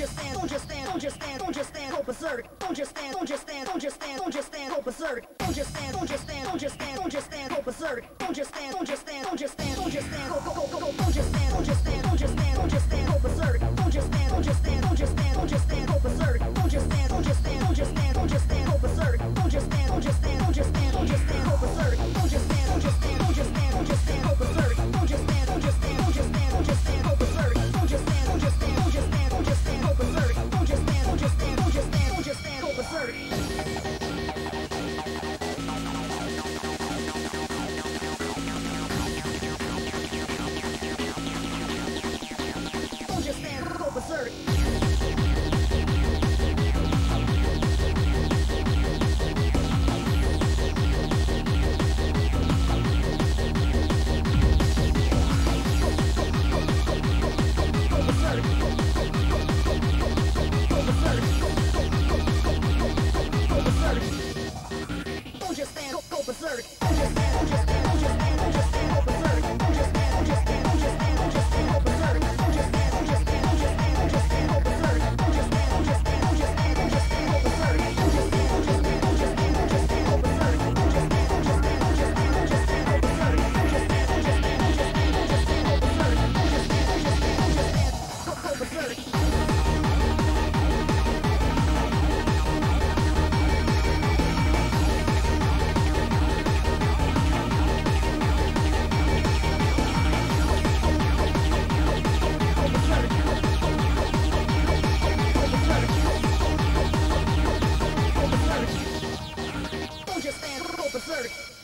just stand, don't just stand, don't just stand, don't just stand, go berserk. Don't just stand, don't just stand, don't just stand, don't just stand, go berserk. Don't just stand, don't just stand, don't just stand, don't just stand, go berserk. Don't just stand, don't just stand, don't just stand, don't just stand, go go go go go, don't just stand. Just your stand, hope berserk.